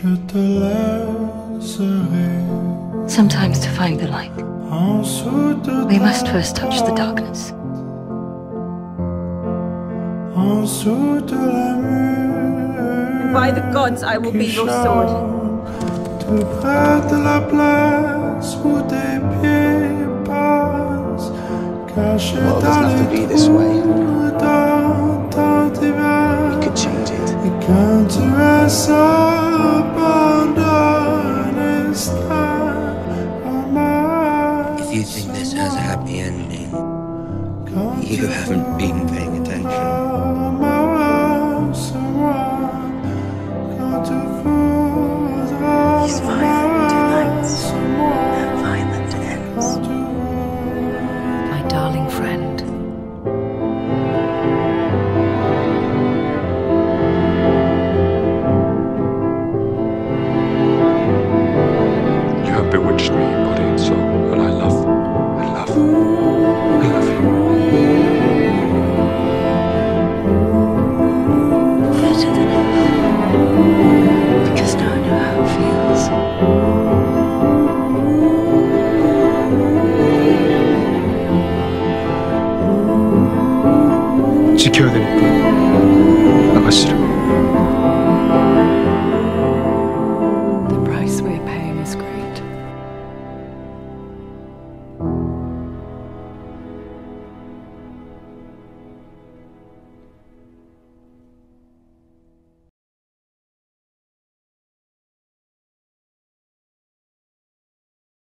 Je te laisserai Sometimes to find the light, en we must first touch the darkness. En dessous de la By the gods, I will be your sword. Tout près de la place où tes pieds passent Caché The world dans doesn't have to les be this way. trous dans ton hiver You could change it. Think this has a happy ending, you haven't been paying attention. He's fire delights, Violent ends. My darling friend. You have bewitched me, 流してる。